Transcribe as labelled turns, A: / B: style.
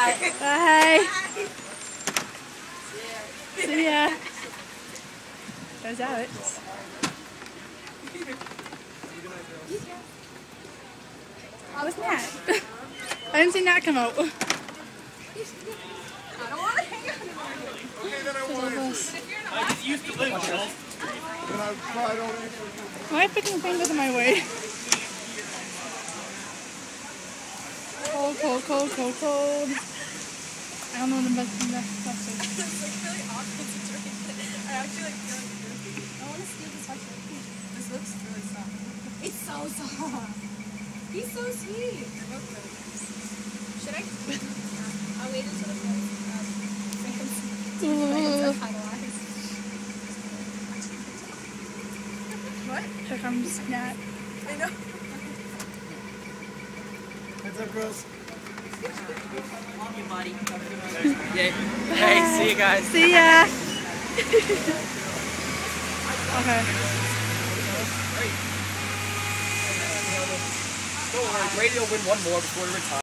A: Bye.
B: Bye. See ya. There's Alex. How was Nat? I didn't see Nat come out.
A: I don't want to hang out
C: Okay, then I want it.
D: I just used to live, Jill.
C: Then I probably don't answer.
B: Why am I picking fingers in my way? Cold, cold, cold, cold, cold. I don't know the best the best stuff is.
A: It's like really awkward situation. I actually like feel like I want to steal this actually. This looks really soft. It's so soft. He's so sweet. They're both really nice. Should I? I'll wait until the um,
B: Ooh.
A: finalized. What?
B: Here comes Nat.
A: I know.
C: Heads up, girls.
D: Love you, buddy. Yay. Hey, see you guys.
B: See ya. okay.
D: Don't worry, Brady will win one more before he retires.